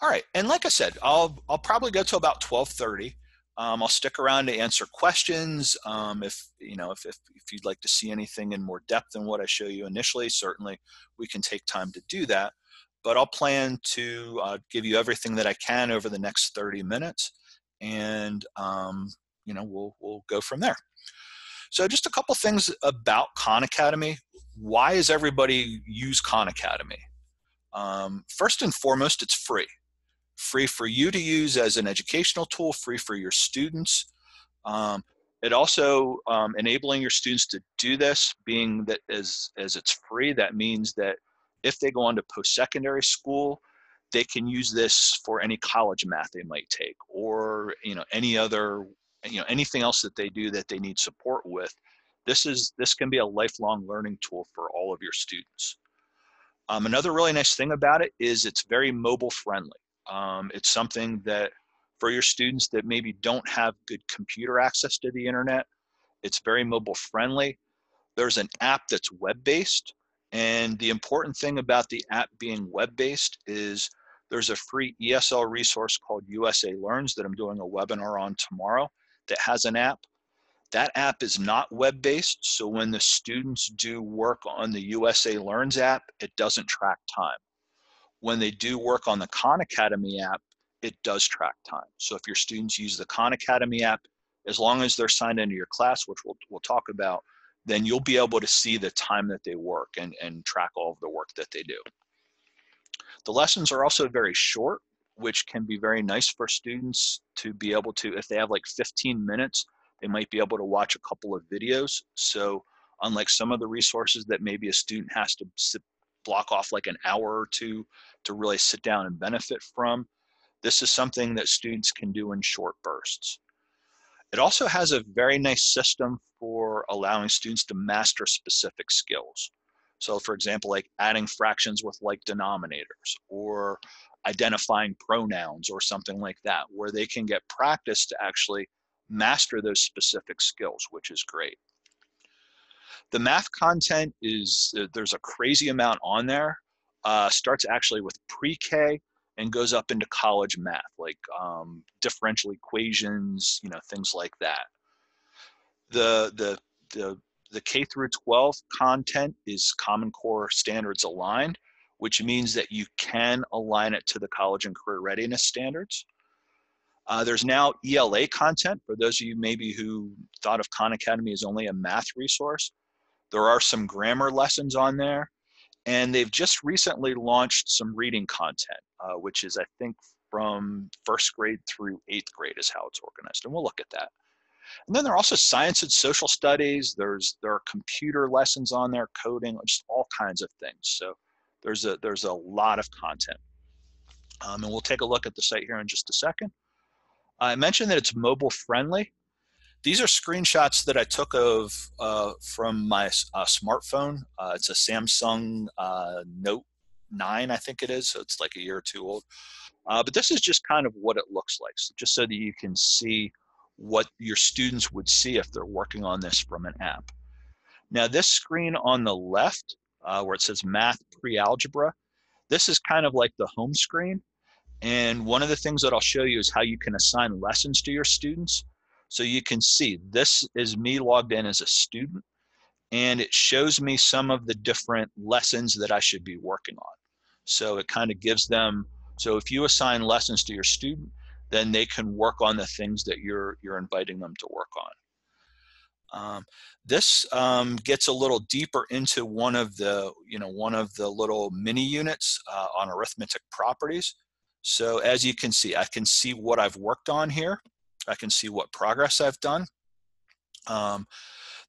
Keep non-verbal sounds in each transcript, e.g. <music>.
All right, and like I said, I'll I'll probably go to about twelve thirty. Um, I'll stick around to answer questions. Um, if you know if, if if you'd like to see anything in more depth than what I show you initially, certainly we can take time to do that. But I'll plan to uh, give you everything that I can over the next thirty minutes, and um, you know we'll we'll go from there. So just a couple things about Khan Academy. Why does everybody use Khan Academy? Um, first and foremost, it's free free for you to use as an educational tool, free for your students. Um, it also um, enabling your students to do this, being that as, as it's free, that means that if they go on to post-secondary school, they can use this for any college math they might take or you know any other you know anything else that they do that they need support with. This is this can be a lifelong learning tool for all of your students. Um, another really nice thing about it is it's very mobile friendly um, it's something that for your students that maybe don't have good computer access to the internet, it's very mobile friendly. There's an app that's web-based. And the important thing about the app being web-based is there's a free ESL resource called USA Learns that I'm doing a webinar on tomorrow that has an app. That app is not web-based, so when the students do work on the USA Learns app, it doesn't track time when they do work on the Khan Academy app, it does track time. So if your students use the Khan Academy app, as long as they're signed into your class, which we'll, we'll talk about, then you'll be able to see the time that they work and, and track all of the work that they do. The lessons are also very short, which can be very nice for students to be able to, if they have like 15 minutes, they might be able to watch a couple of videos. So unlike some of the resources that maybe a student has to sit, block off like an hour or two to really sit down and benefit from. This is something that students can do in short bursts. It also has a very nice system for allowing students to master specific skills. So for example, like adding fractions with like denominators or identifying pronouns or something like that, where they can get practice to actually master those specific skills, which is great. The math content is, uh, there's a crazy amount on there. Uh, starts actually with pre-K and goes up into college math, like um, differential equations, you know, things like that. The, the, the, the K through 12 content is Common Core standards aligned, which means that you can align it to the college and career readiness standards. Uh, there's now ELA content for those of you maybe who thought of Khan Academy as only a math resource. There are some grammar lessons on there. And they've just recently launched some reading content, uh, which is, I think, from first grade through eighth grade is how it's organized. And we'll look at that. And then there are also science and social studies. There's there are computer lessons on there, coding, just all kinds of things. So there's a there's a lot of content. Um, and we'll take a look at the site here in just a second. I mentioned that it's mobile friendly. These are screenshots that I took of uh, from my uh, smartphone. Uh, it's a Samsung uh, Note 9, I think it is, so it's like a year or two old. Uh, but this is just kind of what it looks like, so just so that you can see what your students would see if they're working on this from an app. Now this screen on the left, uh, where it says Math Pre-Algebra, this is kind of like the home screen. And one of the things that I'll show you is how you can assign lessons to your students. So you can see this is me logged in as a student and it shows me some of the different lessons that I should be working on. So it kind of gives them, so if you assign lessons to your student, then they can work on the things that you're, you're inviting them to work on. Um, this um, gets a little deeper into one of the, you know, one of the little mini units uh, on arithmetic properties. So as you can see, I can see what I've worked on here. I can see what progress I've done. Um,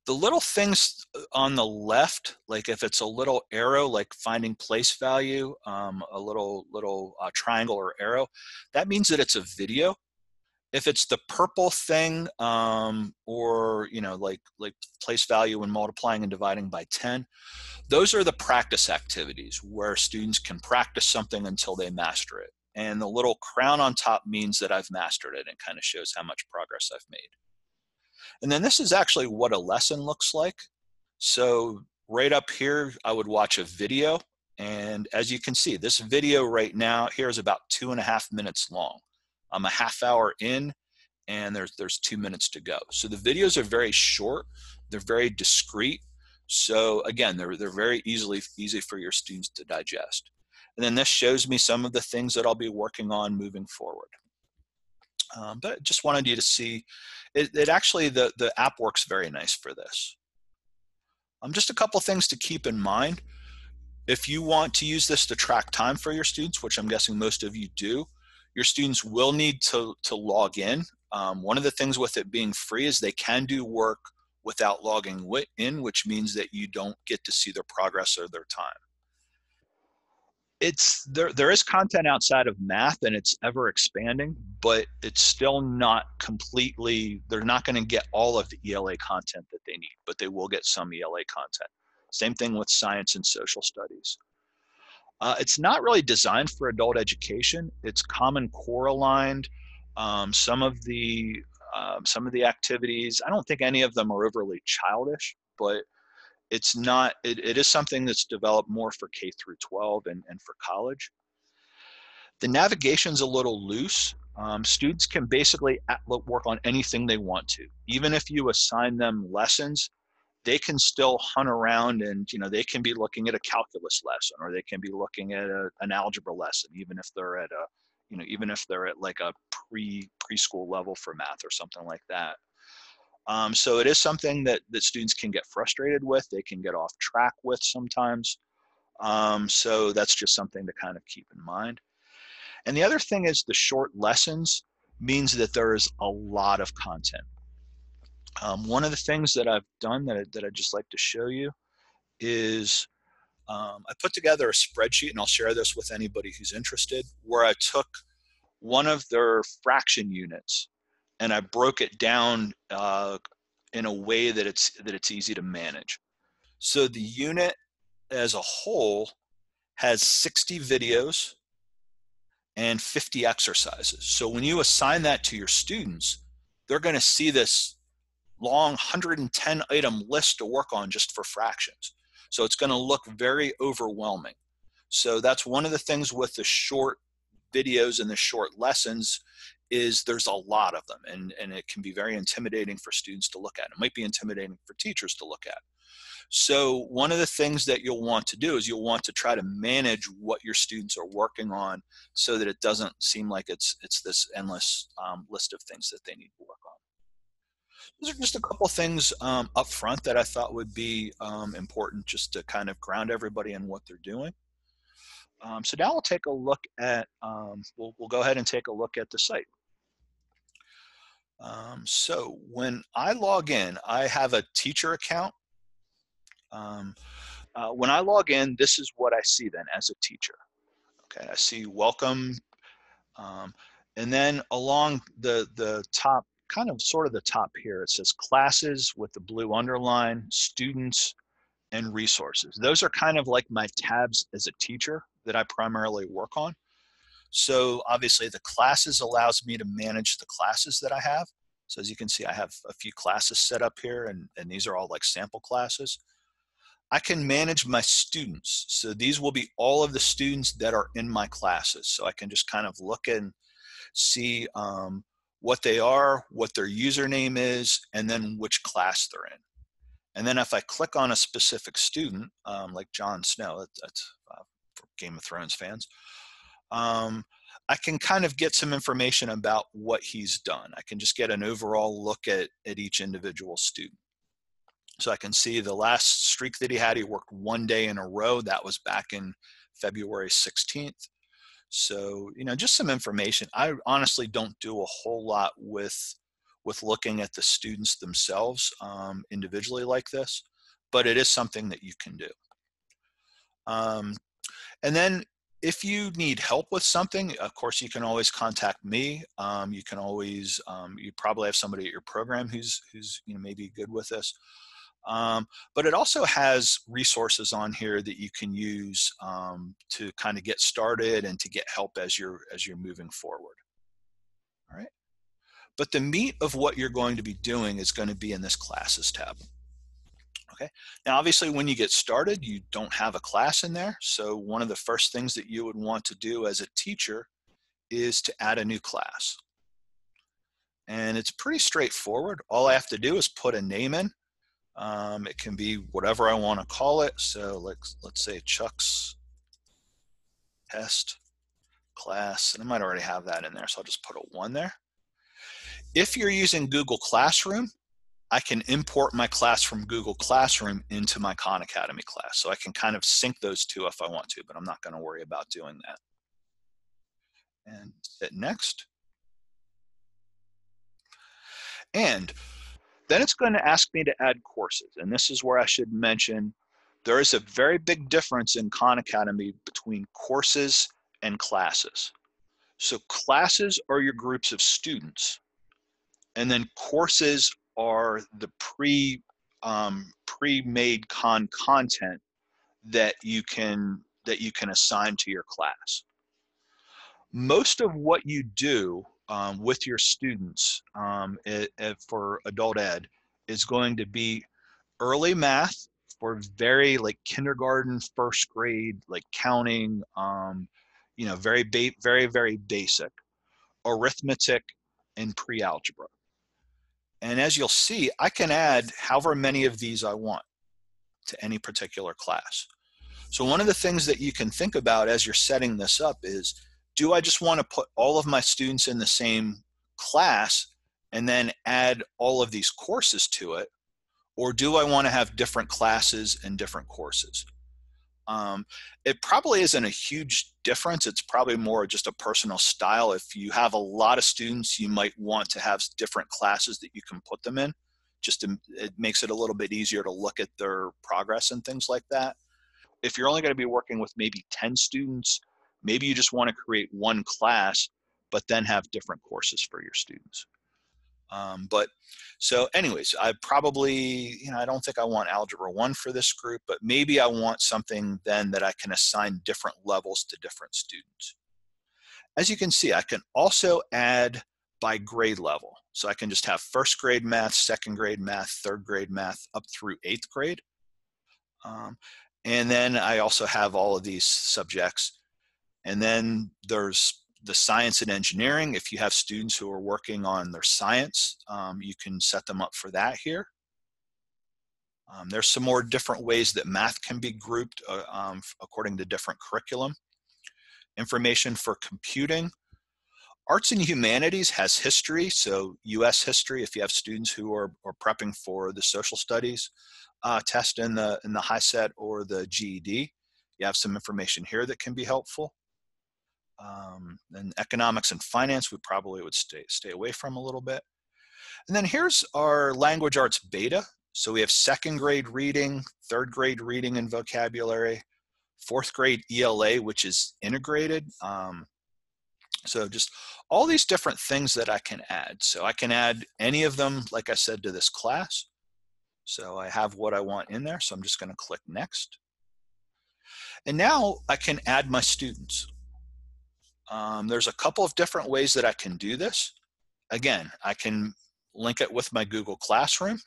the little things on the left, like if it's a little arrow, like finding place value, um, a little little uh, triangle or arrow, that means that it's a video. If it's the purple thing, um, or you know, like like place value when multiplying and dividing by 10, those are the practice activities where students can practice something until they master it and the little crown on top means that I've mastered it and kind of shows how much progress I've made. And then this is actually what a lesson looks like. So right up here, I would watch a video And as you can see, this video right now here is about two and a half minutes long. I'm a half hour in and there's, there's two minutes to go. So the videos are very short. They're very discreet. So again, they're, they're very easily easy for your students to digest. And then this shows me some of the things that I'll be working on moving forward. Um, but just wanted you to see, it, it actually, the, the app works very nice for this. Um, just a couple things to keep in mind. If you want to use this to track time for your students, which I'm guessing most of you do, your students will need to, to log in. Um, one of the things with it being free is they can do work without logging in, which means that you don't get to see their progress or their time it's there there is content outside of math and it's ever expanding but it's still not completely they're not going to get all of the ela content that they need but they will get some ela content. Same thing with science and social studies. Uh, it's not really designed for adult education. It's common core aligned. Um, some of the um, some of the activities i don't think any of them are overly childish but it's not it, it is something that's developed more for k through 12 and, and for college. The navigation's a little loose. Um, students can basically at, work on anything they want to. Even if you assign them lessons they can still hunt around and you know they can be looking at a calculus lesson or they can be looking at a, an algebra lesson even if they're at a you know even if they're at like a pre preschool level for math or something like that um, so it is something that, that students can get frustrated with, they can get off track with sometimes. Um, so that's just something to kind of keep in mind. And the other thing is the short lessons means that there is a lot of content. Um, one of the things that I've done that, I, that I'd just like to show you is um, I put together a spreadsheet, and I'll share this with anybody who's interested, where I took one of their fraction units and I broke it down uh, in a way that it's that it's easy to manage. So the unit as a whole has 60 videos and 50 exercises. So when you assign that to your students, they're going to see this long 110 item list to work on just for fractions. So it's going to look very overwhelming. So that's one of the things with the short videos and the short lessons is there's a lot of them and, and it can be very intimidating for students to look at. It might be intimidating for teachers to look at. So one of the things that you'll want to do is you'll want to try to manage what your students are working on so that it doesn't seem like it's it's this endless um, list of things that they need to work on. Those are just a couple things um, up front that I thought would be um, important just to kind of ground everybody in what they're doing. Um, so now we'll take a look at, um, we'll, we'll go ahead and take a look at the site. Um, so when I log in, I have a teacher account. Um, uh, when I log in, this is what I see then as a teacher. Okay, I see welcome. Um, and then along the, the top, kind of sort of the top here, it says classes with the blue underline, students, and resources. Those are kind of like my tabs as a teacher that I primarily work on. So obviously the classes allows me to manage the classes that I have. So as you can see, I have a few classes set up here and, and these are all like sample classes. I can manage my students. So these will be all of the students that are in my classes. So I can just kind of look and see um, what they are, what their username is, and then which class they're in. And then if I click on a specific student, um, like Jon Snow, that's uh, for Game of Thrones fans, um, I can kind of get some information about what he's done. I can just get an overall look at, at each individual student. So I can see the last streak that he had, he worked one day in a row. That was back in February 16th. So, you know, just some information. I honestly don't do a whole lot with with looking at the students themselves um, individually like this, but it is something that you can do. Um, and then if you need help with something, of course, you can always contact me. Um, you can always, um, you probably have somebody at your program who's, who's you know, maybe good with this. Um, but it also has resources on here that you can use um, to kind of get started and to get help as you're, as you're moving forward. All right. But the meat of what you're going to be doing is going to be in this classes tab. Okay, now obviously when you get started, you don't have a class in there. So one of the first things that you would want to do as a teacher is to add a new class. And it's pretty straightforward. All I have to do is put a name in. Um, it can be whatever I want to call it. So let's, let's say Chuck's test class, and I might already have that in there. So I'll just put a one there. If you're using Google Classroom, I can import my class from Google Classroom into my Khan Academy class. So I can kind of sync those two if I want to, but I'm not going to worry about doing that. And hit next. And then it's going to ask me to add courses. And this is where I should mention there is a very big difference in Khan Academy between courses and classes. So classes are your groups of students. And then courses are the pre um, pre-made Khan content that you can that you can assign to your class. Most of what you do um, with your students um, it, it for adult ed is going to be early math for very like kindergarten, first grade, like counting, um, you know, very ba- very very basic, arithmetic, and pre-algebra. And as you'll see, I can add however many of these I want to any particular class. So one of the things that you can think about as you're setting this up is, do I just want to put all of my students in the same class and then add all of these courses to it? Or do I want to have different classes and different courses? Um, it probably isn't a huge difference. It's probably more just a personal style. If you have a lot of students, you might want to have different classes that you can put them in. Just to, it makes it a little bit easier to look at their progress and things like that. If you're only going to be working with maybe 10 students, maybe you just want to create one class, but then have different courses for your students. Um, but so anyways, I probably, you know, I don't think I want algebra one for this group, but maybe I want something then that I can assign different levels to different students. As you can see, I can also add by grade level. So I can just have first grade math, second grade math, third grade math up through eighth grade. Um, and then I also have all of these subjects. And then there's the science and engineering, if you have students who are working on their science, um, you can set them up for that here. Um, there's some more different ways that math can be grouped uh, um, according to different curriculum. Information for computing. Arts and humanities has history, so US history, if you have students who are, are prepping for the social studies uh, test in the, in the HiSET or the GED, you have some information here that can be helpful. Um, and economics and finance, we probably would stay, stay away from a little bit. And then here's our language arts beta. So we have second grade reading, third grade reading and vocabulary, fourth grade ELA, which is integrated. Um, so just all these different things that I can add. So I can add any of them, like I said, to this class. So I have what I want in there. So I'm just going to click next. And now I can add my students. Um, there's a couple of different ways that I can do this. Again, I can link it with my Google Classroom.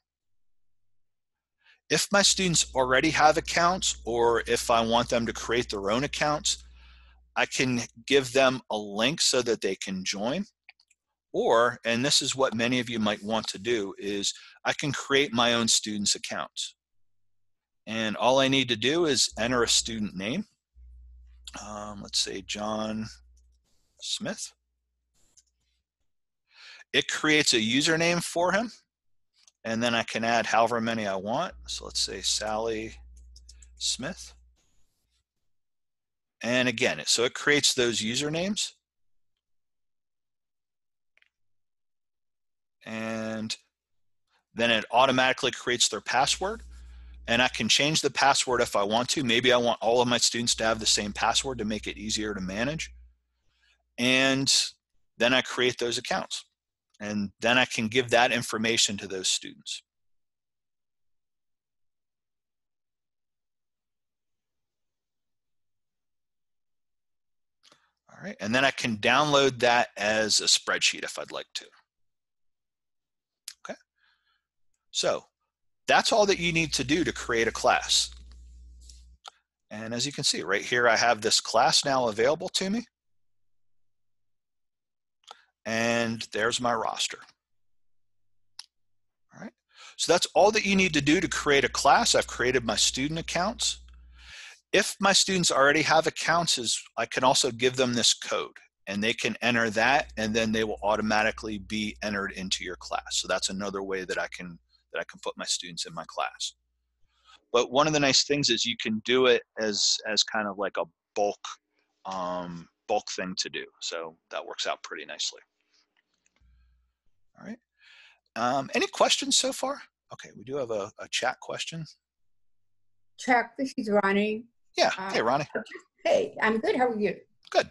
If my students already have accounts or if I want them to create their own accounts, I can give them a link so that they can join. Or, and this is what many of you might want to do, is I can create my own students' accounts. And all I need to do is enter a student name. Um, let's say John Smith. It creates a username for him, and then I can add however many I want. So let's say Sally Smith. And again, so it creates those usernames. And then it automatically creates their password. And I can change the password if I want to. Maybe I want all of my students to have the same password to make it easier to manage and then I create those accounts. And then I can give that information to those students. All right, and then I can download that as a spreadsheet if I'd like to. Okay, so that's all that you need to do to create a class. And as you can see right here, I have this class now available to me. And there's my roster. All right. So that's all that you need to do to create a class. I've created my student accounts. If my students already have accounts, is I can also give them this code and they can enter that and then they will automatically be entered into your class. So that's another way that I can that I can put my students in my class. But one of the nice things is you can do it as as kind of like a bulk um, bulk thing to do. So that works out pretty nicely. All right. Um, any questions so far? Okay, we do have a, a chat question. Chuck, this is Ronnie. Yeah. Uh, hey, Ronnie. Hey, I'm good. How are you? Good.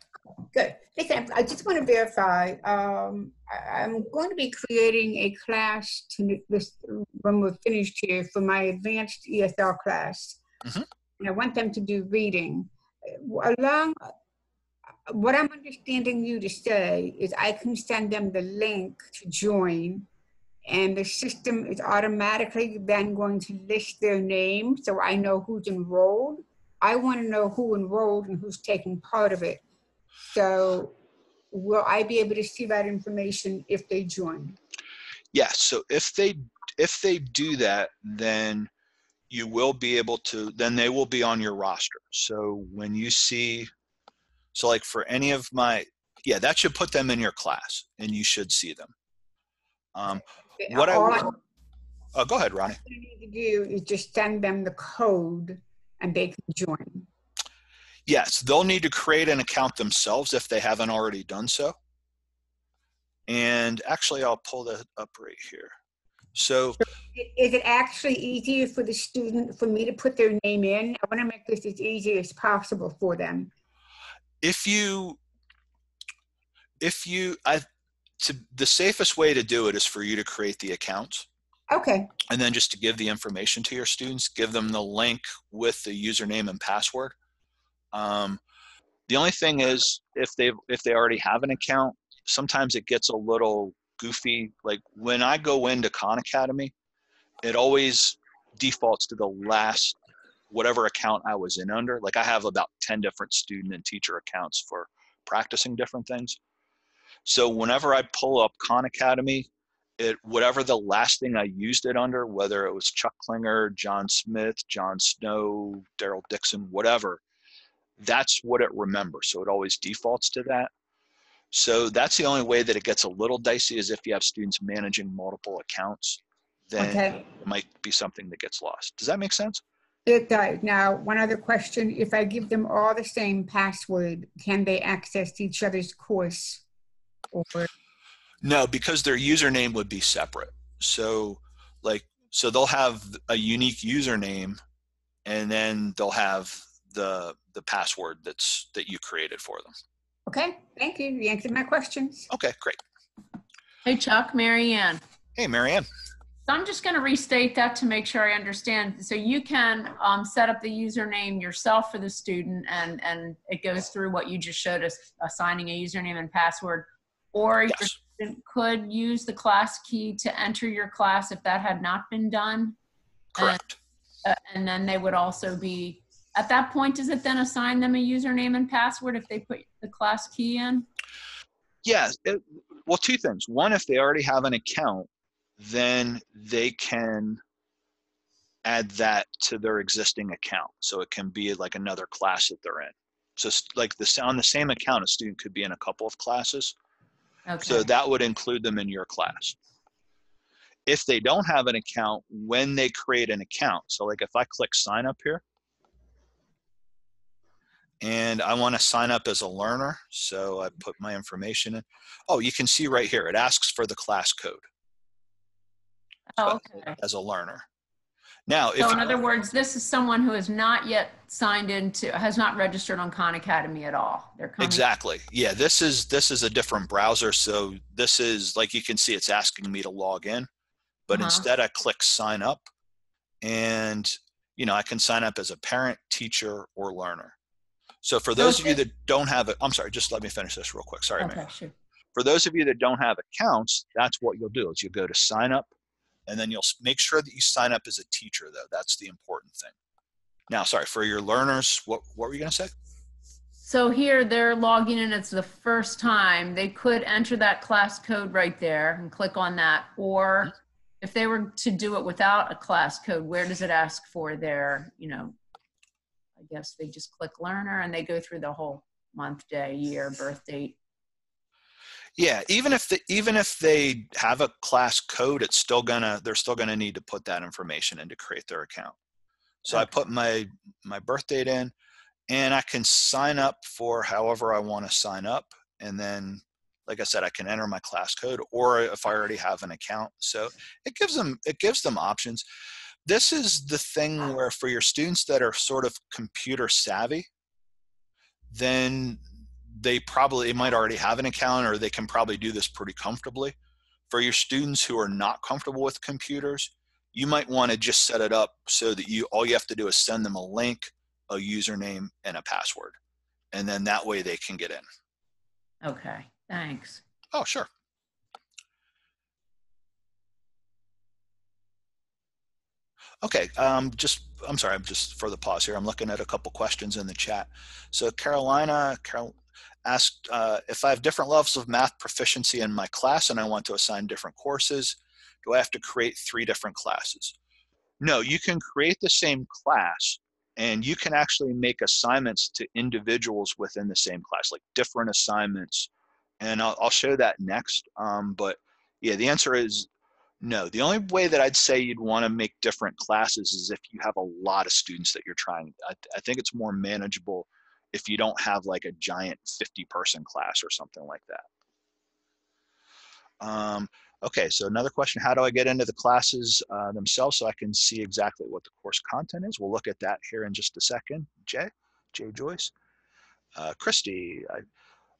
Good. Listen, I just want to verify. Um, I, am going to be creating a class to this when we're finished here for my advanced ESL class, mm-hmm. and I want them to do reading. Along, what I'm understanding you to say is I can send them the link to join, and the system is automatically then going to list their name, so I know who's enrolled. I want to know who enrolled and who's taking part of it so will I be able to see that information if they join? Yes. So if they if they do that, then you will be able to. Then they will be on your roster. So when you see, so like for any of my, yeah, that should put them in your class, and you should see them. Um, what I, I oh, go ahead, Ronnie. What I need to do is just send them the code, and they can join. Yes, they'll need to create an account themselves if they haven't already done so. And actually, I'll pull that up right here. So, is it actually easier for the student for me to put their name in? I want to make this as easy as possible for them. If you, if you, I, to the safest way to do it is for you to create the account. Okay. And then just to give the information to your students, give them the link with the username and password. Um, the only thing is if they if they already have an account, sometimes it gets a little goofy. Like when I go into Khan Academy, it always defaults to the last whatever account I was in under. Like I have about 10 different student and teacher accounts for practicing different things. So whenever I pull up Khan Academy, it whatever the last thing I used it under, whether it was Chuck Klinger, John Smith, Jon Snow, Daryl Dixon, whatever, that's what it remembers. So it always defaults to that. So that's the only way that it gets a little dicey is if you have students managing multiple accounts, then okay. it might be something that gets lost. Does that make sense? It does. Now, one other question. If I give them all the same password, can they access each other's course? Or no, because their username would be separate. So like so they'll have a unique username and then they'll have the the password that's that you created for them. Okay, thank you. You answered my questions. Okay, great. Hey Chuck, Marianne. Hey Marianne. So I'm just going to restate that to make sure I understand. So you can um, set up the username yourself for the student, and and it goes through what you just showed us, assigning a username and password, or yes. your student could use the class key to enter your class if that had not been done. Correct. And, uh, and then they would also be at that point, does it then assign them a username and password if they put the class key in? Yes. It, well, two things. One, if they already have an account, then they can add that to their existing account. So it can be like another class that they're in. So like this on the same account, a student could be in a couple of classes. Okay. So that would include them in your class. If they don't have an account, when they create an account, so like if I click sign up here, and I want to sign up as a learner. So I put my information in. Oh, you can see right here, it asks for the class code. Oh, okay. As a learner. Now, so in other words, this is someone who has not yet signed into, has not registered on Khan Academy at all. They're coming. Exactly. Yeah, this is this is a different browser. So this is like you can see, it's asking me to log in, but uh-huh. instead I click sign up, and you know I can sign up as a parent, teacher, or learner. So for those okay. of you that don't have it, I'm sorry, just let me finish this real quick. Sorry, okay, Sure. For those of you that don't have accounts, that's what you'll do is you go to sign up, And then you'll make sure that you sign up as a teacher, though. That's the important thing. Now, sorry, for your learners, what, what were you going to say? So here they're logging in. It's the first time. They could enter that class code right there and click on that. Or mm-hmm. if they were to do it without a class code, where does it ask for their, you know, I guess they just click learner and they go through the whole month, day, year, birth date. Yeah, even if the, even if they have a class code, it's still gonna they're still gonna need to put that information in to create their account. So okay. I put my my birth date in, and I can sign up for however I want to sign up, and then like I said, I can enter my class code, or if I already have an account. So it gives them it gives them options. This is the thing where for your students that are sort of computer savvy, then they probably might already have an account or they can probably do this pretty comfortably. For your students who are not comfortable with computers, you might want to just set it up so that you all you have to do is send them a link, a username, and a password. And then that way they can get in. Okay, thanks. Oh, sure. Okay, um, just I'm sorry, I'm just for the pause here. I'm looking at a couple questions in the chat. So Carolina, Carol, asked uh, if I have different levels of math proficiency in my class and I want to assign different courses, do I have to create three different classes? No, you can create the same class and you can actually make assignments to individuals within the same class, like different assignments. And I'll, I'll show that next. Um, but yeah, the answer is no. The only way that I'd say you'd want to make different classes is if you have a lot of students that you're trying. I, I think it's more manageable if you don't have like a giant 50 person class or something like that. Um, okay, so another question, how do I get into the classes uh, themselves so I can see exactly what the course content is? We'll look at that here in just a second. Jay, Jay Joyce. Uh, Christy, I,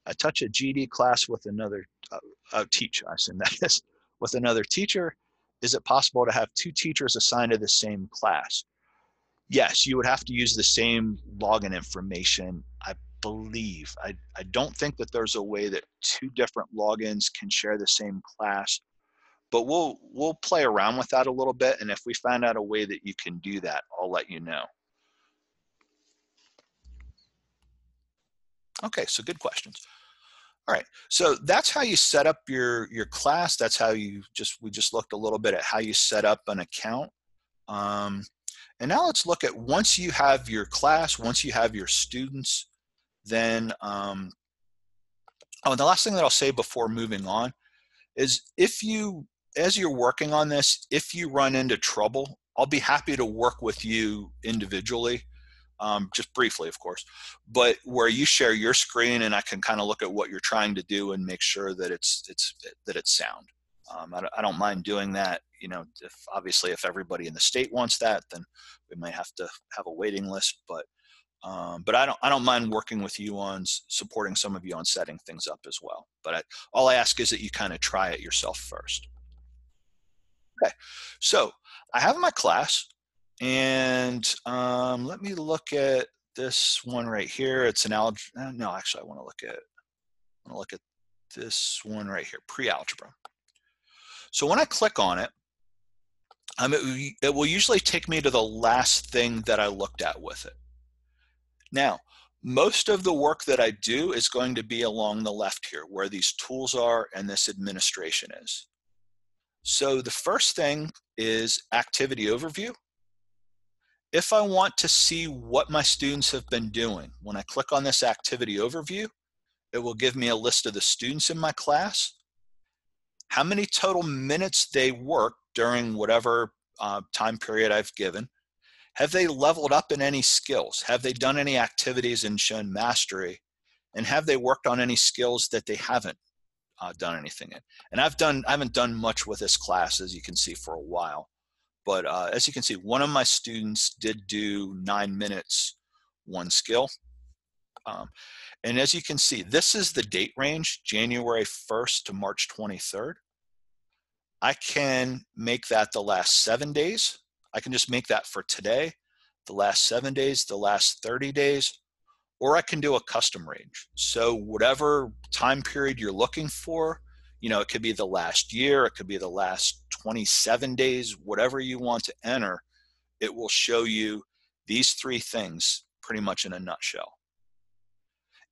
I touch a GD class with another, uh, uh, teach, I assume that is, with another teacher. Is it possible to have two teachers assigned to the same class? Yes, you would have to use the same login information. I believe. I, I don't think that there's a way that two different logins can share the same class, but we'll we'll play around with that a little bit. And if we find out a way that you can do that, I'll let you know. Okay, so good questions. All right, so that's how you set up your your class. That's how you just we just looked a little bit at how you set up an account. Um, and now let's look at once you have your class, once you have your students, then, um, oh, the last thing that I'll say before moving on is if you, as you're working on this, if you run into trouble, I'll be happy to work with you individually, um, just briefly, of course, but where you share your screen and I can kind of look at what you're trying to do and make sure that it's, it's, that it's sound. Um, I, I, don't mind doing that. You know, if obviously if everybody in the state wants that, then we might have to have a waiting list. But um, but I don't I don't mind working with you on supporting some of you on setting things up as well. But I, all I ask is that you kind of try it yourself first. Okay, so I have my class, and um, let me look at this one right here. It's an algebra. No, actually, I want to look at I want to look at this one right here, pre-algebra. So when I click on it, um, it, it will usually take me to the last thing that I looked at with it. Now, most of the work that I do is going to be along the left here where these tools are and this administration is. So the first thing is activity overview. If I want to see what my students have been doing, when I click on this activity overview, it will give me a list of the students in my class how many total minutes they work during whatever uh, time period I've given. Have they leveled up in any skills? Have they done any activities and shown mastery? And have they worked on any skills that they haven't uh, done anything in? And I've done, I haven't done much with this class, as you can see, for a while. But uh, as you can see, one of my students did do nine minutes, one skill. Um, and as you can see, this is the date range, January 1st to March 23rd. I can make that the last seven days. I can just make that for today, the last seven days, the last 30 days, or I can do a custom range. So whatever time period you're looking for, you know, it could be the last year, it could be the last 27 days, whatever you want to enter, it will show you these three things pretty much in a nutshell.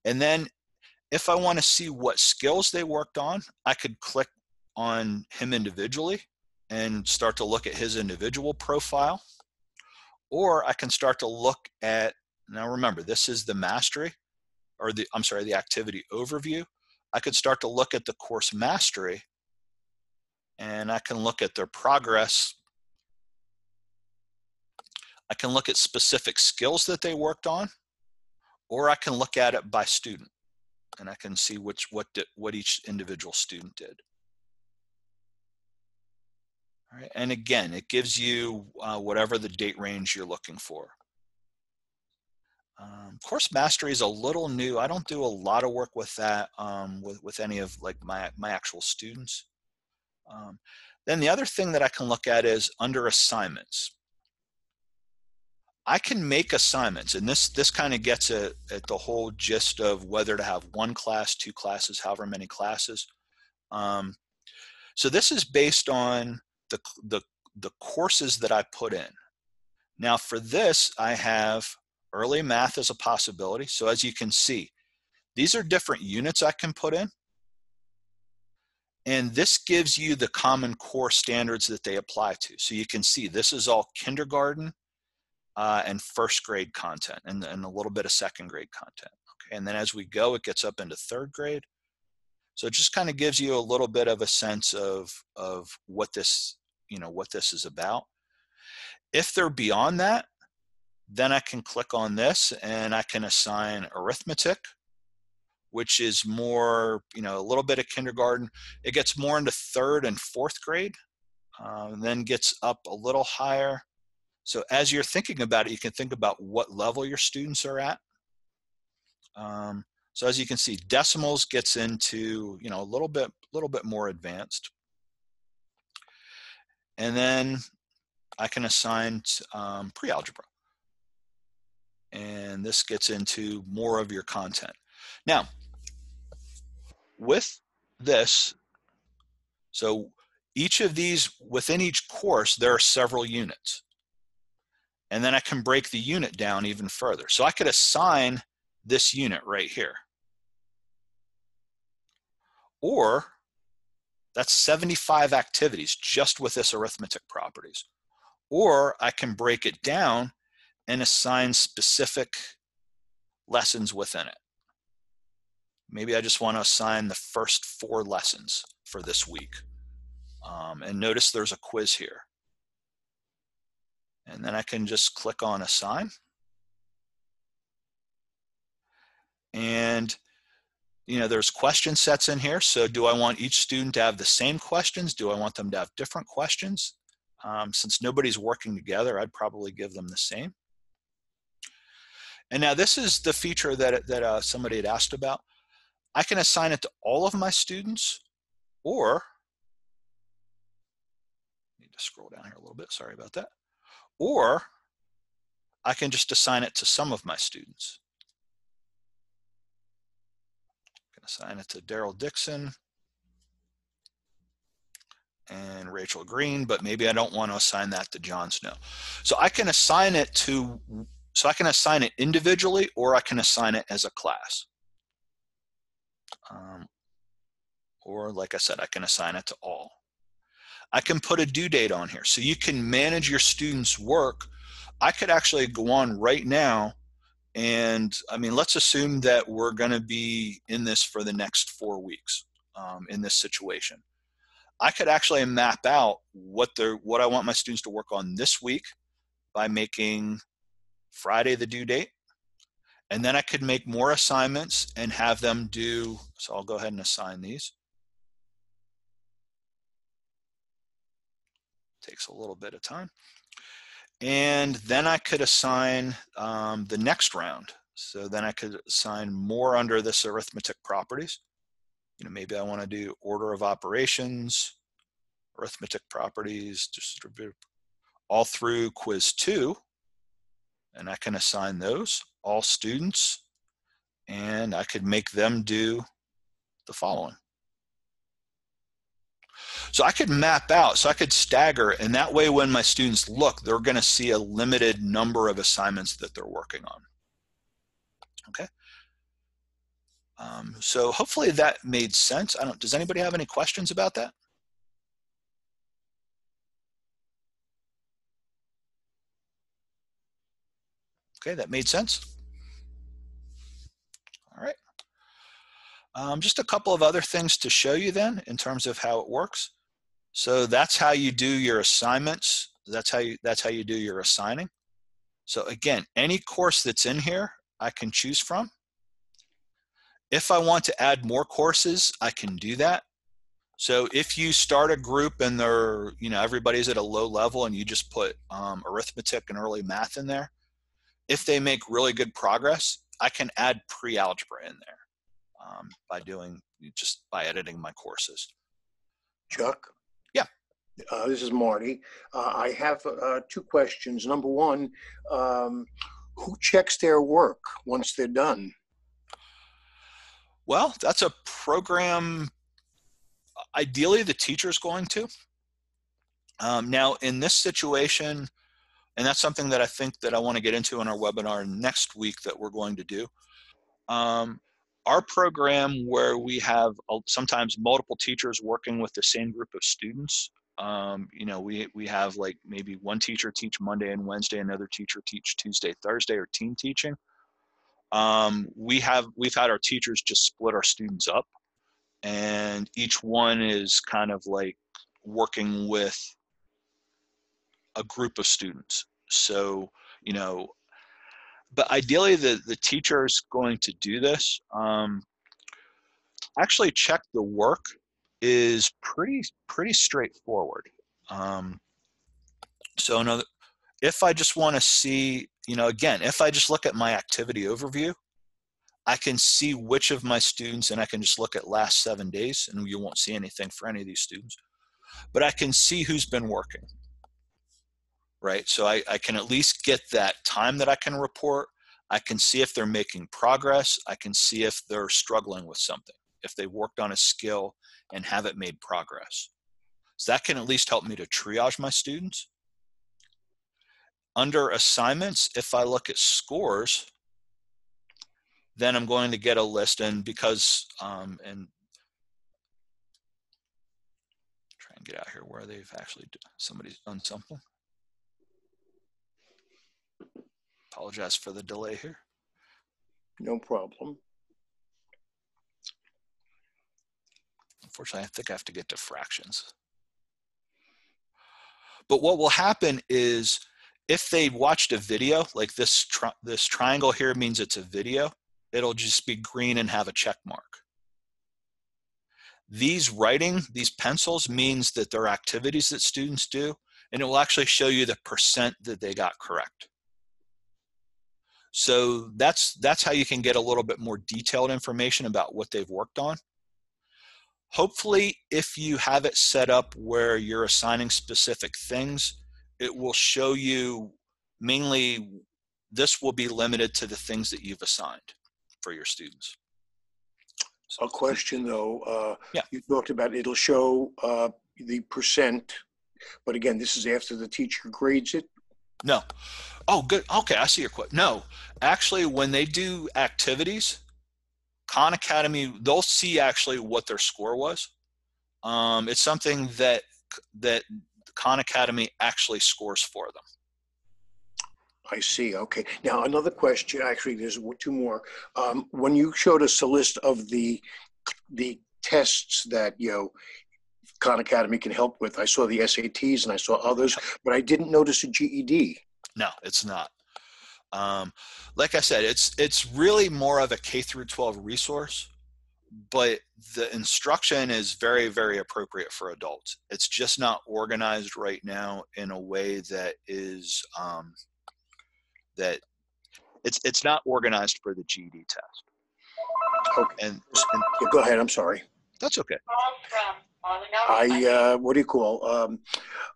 And then if I want to see what skills they worked on, I could click on him individually and start to look at his individual profile. Or I can start to look at, now remember, this is the mastery, or the, I'm sorry, the activity overview. I could start to look at the course mastery and I can look at their progress. I can look at specific skills that they worked on, or I can look at it by student and I can see which what did, what each individual student did. All right, and again, it gives you uh, whatever the date range you're looking for. Um, course mastery is a little new. I don't do a lot of work with that um, with, with any of like my, my actual students. Um, then the other thing that I can look at is under assignments. I can make assignments, and this this kind of gets at, the whole gist of whether to have one class, two classes, however many classes. Um, so this is based on the, the the courses that I put in. Now for this, I have early math as a possibility. So as you can see, these are different units I can put in. And this gives you the common core standards that they apply to. So you can see this is all kindergarten uh, and first grade content and, and a little bit of second grade content. Okay, and then as we go, it gets up into third grade. So it just kind of gives you a little bit of a sense of, of what this, you know, what this is about. If they're beyond that, then I can click on this and I can assign arithmetic, which is more, you know, a little bit of kindergarten. It gets more into third and fourth grade, uh, then gets up a little higher. So as you're thinking about it, you can think about what level your students are at. Um, so as you can see, decimals gets into, you know, a little bit, little bit more advanced. And then I can assign um, pre-algebra and this gets into more of your content. Now, with this, so each of these, within each course, there are several units. And then I can break the unit down even further. So I could assign this unit right here. Or that's 75 activities just with this arithmetic properties. Or I can break it down and assign specific lessons within it. Maybe I just want to assign the first four lessons for this week. Um, and notice there's a quiz here. And then I can just click on assign. And you know, there's question sets in here. So do I want each student to have the same questions? Do I want them to have different questions? Um, since nobody's working together, I'd probably give them the same. And now this is the feature that, that uh, somebody had asked about. I can assign it to all of my students or, need to scroll down here a little bit, sorry about that. Or I can just assign it to some of my students. I can assign it to Daryl Dixon and Rachel Green, but maybe I don't want to assign that to Jon Snow. So I can assign it to so I can assign it individually or I can assign it as a class. Um, or like I said, I can assign it to all. I can put a due date on here. So you can manage your students' work. I could actually go on right now and I mean, let's assume that we're going to be in this for the next four weeks um, in this situation. I could actually map out what they're, what I want my students to work on this week by making Friday the due date. And then I could make more assignments and have them do, so I'll go ahead and assign these. Takes a little bit of time. And then I could assign um, the next round. So then I could assign more under this arithmetic properties. You know, maybe I want to do order of operations, arithmetic properties, distribute all through quiz two and I can assign those all students and I could make them do the following. So I could map out, so I could stagger, and that way when my students look, they're going to see a limited number of assignments that they're working on. Okay. Um, so hopefully that made sense. I don't, does anybody have any questions about that? Okay, that made sense. All right. Um, just a couple of other things to show you then in terms of how it works. So that's how you do your assignments. That's how you, that's how you do your assigning. So again, any course that's in here, I can choose from. If I want to add more courses, I can do that. So if you start a group and they're, you know, everybody's at a low level and you just put um, arithmetic and early math in there, if they make really good progress, I can add pre-algebra in there um, by doing just by editing my courses. Chuck? Yeah. Uh, this is Marty. Uh, I have uh, two questions. Number one, um, who checks their work once they're done? Well, that's a program. Ideally, the teacher's going to. Um, now, in this situation, and that's something that I think that I want to get into in our webinar next week that we're going to do. Um, our program where we have sometimes multiple teachers working with the same group of students um, you know we we have like maybe one teacher teach monday and wednesday another teacher teach tuesday thursday or team teaching. Um, we have we've had our teachers just split our students up and each one is kind of like working with a group of students. So you know but ideally the, the teacher is going to do this. Um, actually check the work is pretty pretty straightforward. Um, so another, if I just want to see, you know, again, if I just look at my activity overview, I can see which of my students, and I can just look at last seven days, and you won't see anything for any of these students, but I can see who's been working right? So I, I can at least get that time that I can report. I can see if they're making progress. I can see if they're struggling with something, if they worked on a skill and haven't made progress. So that can at least help me to triage my students. Under assignments, if I look at scores, then I'm going to get a list and because, um, and try and get out here where they've actually, somebody's done something. Apologize for the delay here. No problem. Unfortunately, I think I have to get to fractions. But what will happen is if they watched a video, like this, tri this triangle here means it's a video, it'll just be green and have a check mark. These writing, these pencils means that they're activities that students do, and it will actually show you the percent that they got correct. So that's that's how you can get a little bit more detailed information about what they've worked on. Hopefully, if you have it set up where you're assigning specific things, it will show you mainly this will be limited to the things that you've assigned for your students. So, a question though, uh, yeah. you talked about it'll show uh, the percent, but again, this is after the teacher grades it. No. Oh, good. Okay, I see your question. No, actually, when they do activities, Khan Academy, they'll see actually what their score was. Um, it's something that that Khan Academy actually scores for them. I see. Okay. Now another question. Actually, there's two more. Um, when you showed us a list of the the tests that you know Khan Academy can help with. I saw the SATs and I saw others, but I didn't notice a GED. No, it's not. Um, like I said, it's it's really more of a K through 12 resource, but the instruction is very very appropriate for adults. It's just not organized right now in a way that is um, that it's it's not organized for the GED test. Okay. And, and go ahead. I'm sorry. That's okay. I uh, what do you call? Um,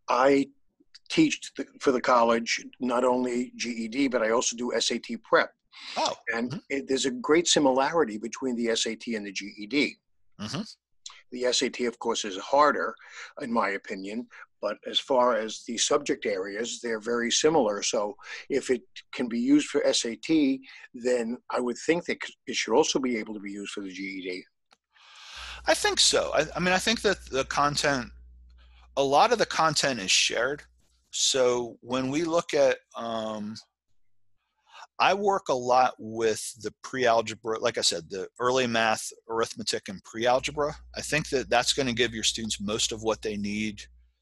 I teach for the college not only GED but I also do SAT prep. Oh. And mm-hmm. it, there's a great similarity between the SAT and the GED. Mm-hmm. the SAT, of course, is harder, in my opinion. But as far as the subject areas, they're very similar. So if it can be used for SAT, then I would think that it should also be able to be used for the GED. I think so. I, I mean, I think that the content, a lot of the content is shared. So when we look at, um, I work a lot with the pre-algebra, like I said, the early math, arithmetic, and pre-algebra. I think that that's going to give your students most of what they need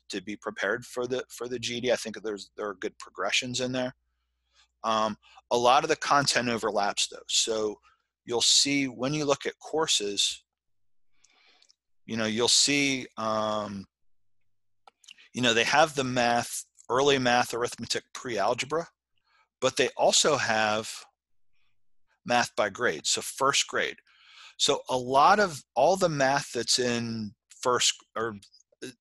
to be prepared for the for the GED. I think there's there are good progressions in there. Um, a lot of the content overlaps though, so you'll see when you look at courses, you know, you'll see, um, you know, they have the math, early math, arithmetic, pre-algebra, but they also have math by grade, so first grade. So a lot of all the math that's in first or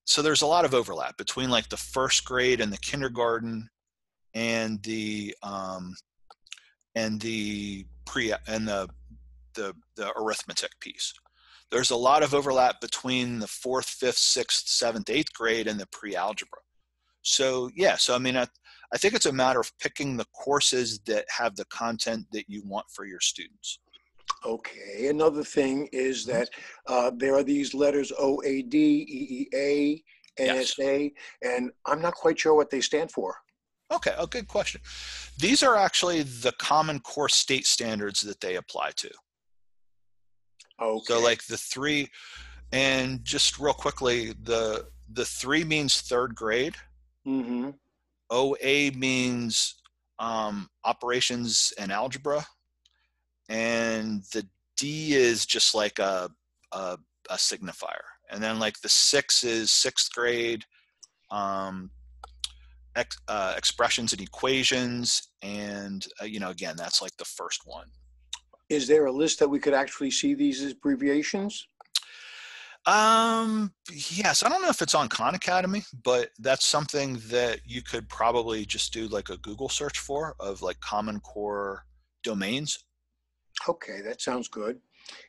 so there's a lot of overlap between like the first grade and the kindergarten and the um, and the pre and the the the arithmetic piece. There's a lot of overlap between the fourth, fifth, sixth, seventh, eighth grade and the pre-algebra. So yeah, so I mean, I, I think it's a matter of picking the courses that have the content that you want for your students. Okay, another thing is that uh, there are these letters OAD, EEA, NSA, and I'm not quite sure what they stand for. Okay, a good question. These are actually the Common Core state standards that they apply to. Okay. So like the three, and just real quickly, the the three means third grade. Mm-hmm. OA means um, operations and algebra and the D is just like a, a, a signifier. And then like the six is sixth grade, um, ex, uh, expressions and equations. And, uh, you know, again, that's like the first one. Is there a list that we could actually see these abbreviations? Um, yes, I don't know if it's on Khan Academy, but that's something that you could probably just do like a Google search for of like Common Core domains Okay, that sounds good.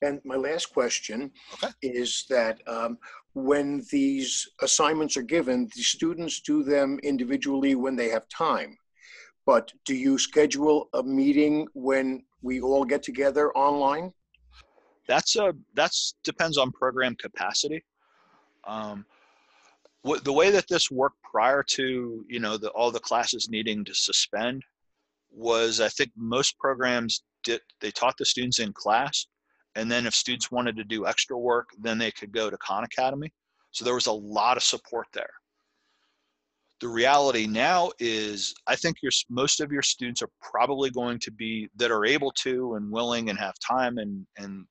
And my last question Okay. is that um, when these assignments are given, the students do them individually when they have time. But do you schedule a meeting when we all get together online? That's a that's depends on program capacity. Um, what, the way that this worked prior to you know the, all the classes needing to suspend was I think most programs did they taught the students in class and then if students wanted to do extra work then they could go to khan academy so there was a lot of support there the reality now is i think your most of your students are probably going to be that are able to and willing and have time and and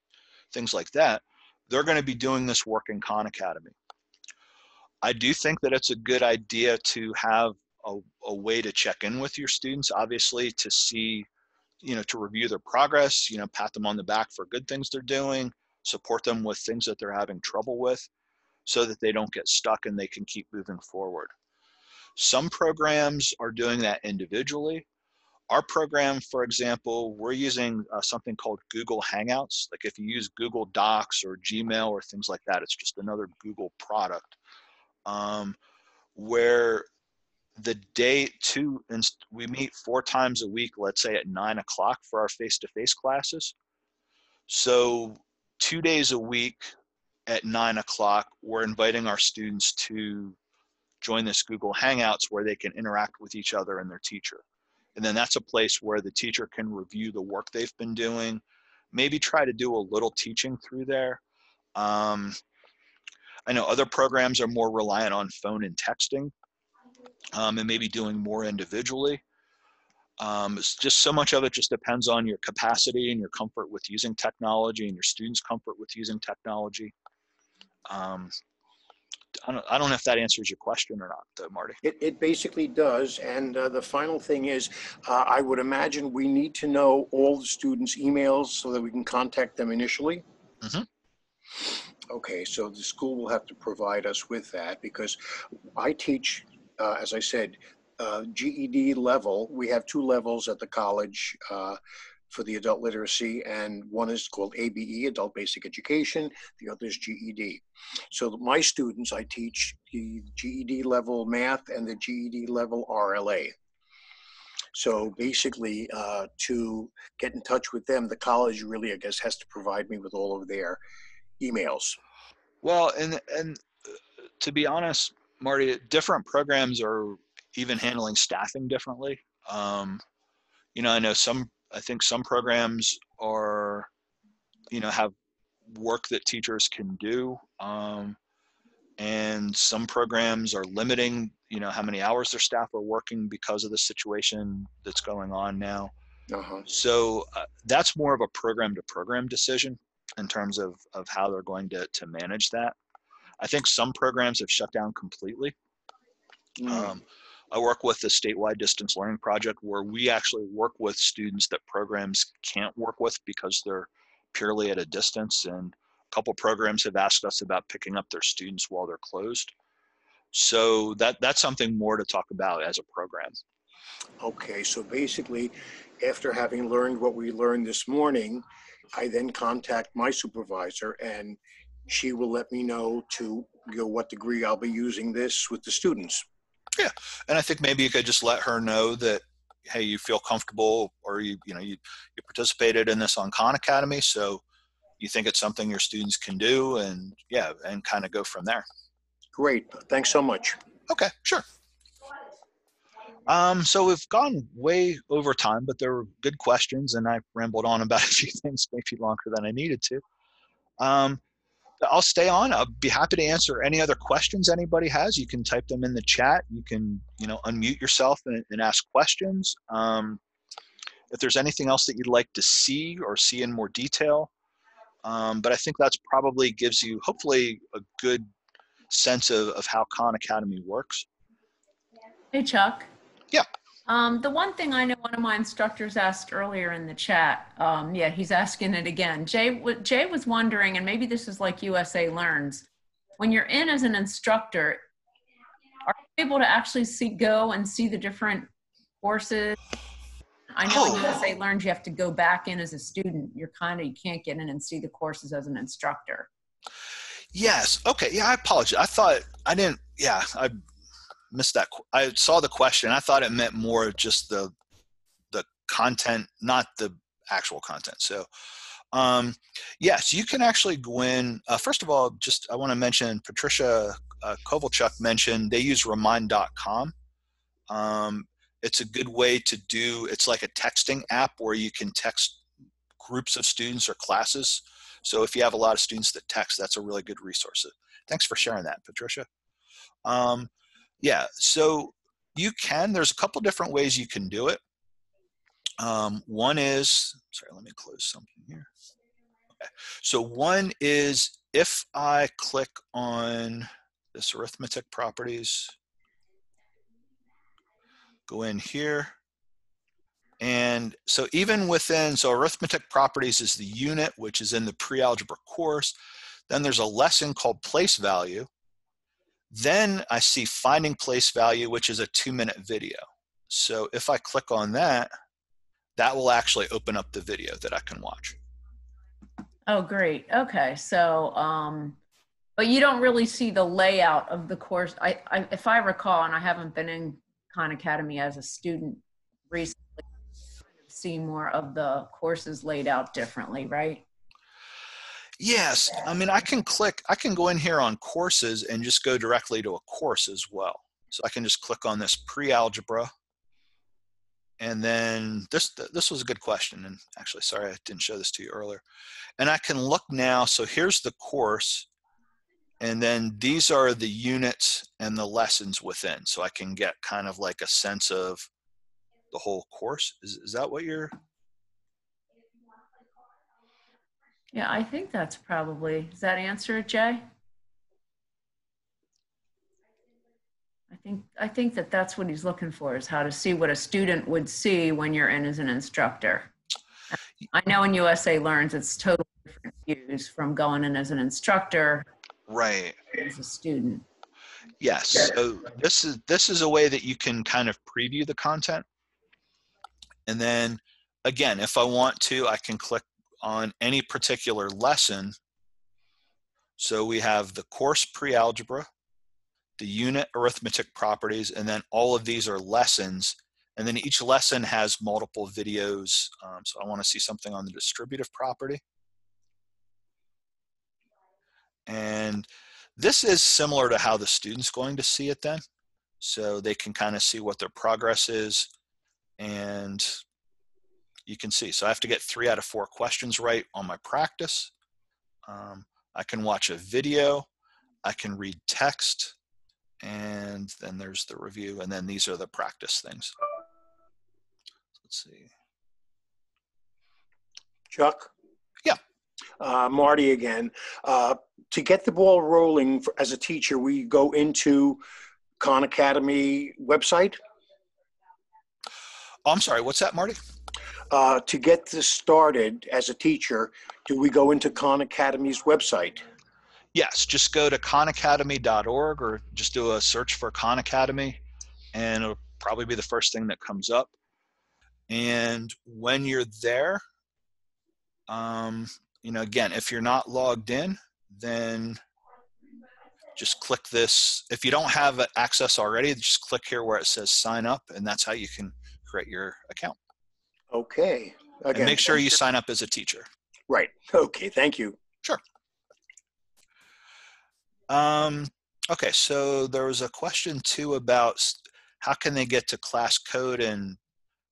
things like that they're going to be doing this work in khan academy i do think that it's a good idea to have a, a way to check in with your students obviously to see you know, to review their progress, you know, pat them on the back for good things they're doing, support them with things that they're having trouble with so that they don't get stuck and they can keep moving forward. Some programs are doing that individually. Our program, for example, we're using uh, something called Google Hangouts. Like if you use Google Docs or Gmail or things like that, it's just another Google product um, where the day two we meet four times a week let's say at nine o'clock for our face-to-face classes so two days a week at nine o'clock we're inviting our students to join this google hangouts where they can interact with each other and their teacher and then that's a place where the teacher can review the work they've been doing maybe try to do a little teaching through there um, i know other programs are more reliant on phone and texting um, and maybe doing more individually. Um, it's just so much of it just depends on your capacity and your comfort with using technology and your students' comfort with using technology. Um, I, don't, I don't know if that answers your question or not, though, Marty. It, it basically does. And uh, the final thing is, uh, I would imagine we need to know all the students' emails so that we can contact them initially. Mhm. Okay, so the school will have to provide us with that because I teach uh, as I said, uh, GED level. We have two levels at the college. For the adult literacy, and one is called ABE, Adult Basic Education. The other is GED. So my students, I teach the GED level math and the GED level RLA. So basically, uh, to get in touch with them, the college really, I guess, has to provide me with all of their emails. Well, and and uh, to be honest, Marty, different programs are even handling staffing differently. Um, you know, I know some. I think some programs are, you know, have work that teachers can do, um, and some programs are limiting, you know, how many hours their staff are working because of the situation that's going on now. Uh-huh. So uh, that's more of a program to program decision in terms of, of how they're going to, to manage that. I think some programs have shut down completely. Mm. Um, I work with the statewide distance learning project where we actually work with students that programs can't work with because they're purely at a distance. And a couple programs have asked us about picking up their students while they're closed. So that that's something more to talk about as a program. Okay, so basically, after having learned what we learned this morning, I then contact my supervisor and she will let me know to you know what degree I'll be using this with the students. Yeah, and I think maybe you could just let her know that hey, you feel comfortable or you you know you you participated in this on Khan Academy, so you think it's something your students can do and yeah, and kind of go from there. Great, thanks so much. Okay, sure. Um, so we've gone way over time, but there were good questions, and I rambled on about <laughs> a few things maybe longer than I needed to. Um, I'll stay on. I'll be happy to answer any other questions anybody has. You can type them in the chat. You can, you know, unmute yourself and, and ask questions. Um, if there's anything else that you'd like to see or see in more detail, um, but I think that's probably gives you hopefully a good sense of, of how Khan Academy works. Hey, Chuck. Yeah. Um, the one thing I know one of my instructors asked earlier in the chat, um, yeah, he's asking it again. Jay, Jay was wondering, and maybe this is like USA Learns, when you're in as an instructor, are you able to actually see, go and see the different courses? I know in Oh. USA Learns, you have to go back in as a student. You're kind of, you can't get in and see the courses as an instructor. Yes. Okay. Yeah, I apologize. I thought I didn't. Yeah, I missed that. I saw the question. I thought it meant more just the the content, not the actual content. So, um, yes, you can actually go in. Uh, first of all, just I want to mention Patricia uh, Kovalchuk mentioned they use Remind.com. Um, it's a good way to do. It's like a texting app where you can text groups of students or classes. So if you have a lot of students that text, that's a really good resource. Thanks for sharing that, Patricia. Um, yeah, so you can, there's a couple different ways you can do it. Um, one is, sorry, let me close something here. Okay. So one is if I click on this arithmetic properties, go in here, and so even within, so arithmetic properties is the unit, which is in the pre-algebra course. Then there's a lesson called place value. Then I see finding place value, which is a two minute video. So if I click on that, that will actually open up the video that I can watch. Oh, great. Okay. So, um, but you don't really see the layout of the course. I, I if I recall, and I haven't been in Khan Academy as a student recently, see more of the courses laid out differently, right? Yes, I mean, I can click, I can go in here on courses and just go directly to a course as well. So I can just click on this pre-algebra. And then this, this was a good question. And actually, sorry, I didn't show this to you earlier. And I can look now. So here's the course. And then these are the units and the lessons within. So I can get kind of like a sense of the whole course. Is, is that what you're? Yeah, I think that's probably, does that answer it, Jay? I think, I think that that's what he's looking for is how to see what a student would see when you're in as an instructor. I know in USA Learns, it's totally different views from going in as an instructor Right. as a student. Yes. So this is this is a way that you can kind of preview the content. And then again, if I want to, I can click on any particular lesson. So we have the course pre-algebra, the unit arithmetic properties, and then all of these are lessons. And then each lesson has multiple videos. Um, so I want to see something on the distributive property. And this is similar to how the student's going to see it then. So they can kind of see what their progress is and you can see. So I have to get three out of four questions right on my practice. Um, I can watch a video, I can read text, and then there's the review, and then these are the practice things. Let's see. Chuck? Yeah. Uh, Marty again. Uh, to get the ball rolling for, as a teacher, we go into Khan Academy website? Oh, I'm sorry, what's that, Marty? Uh, to get this started as a teacher, do we go into Khan Academy's website? Yes, just go to khanacademy.org or just do a search for Khan Academy and it'll probably be the first thing that comes up. And when you're there, um, you know, again, if you're not logged in, then just click this. If you don't have access already, just click here where it says sign up, and that's how you can create your account. Okay. Again, and make sure you sign up as a teacher. Right. Okay. Thank you. Sure. Um, okay. So there was a question too about how can they get to class code and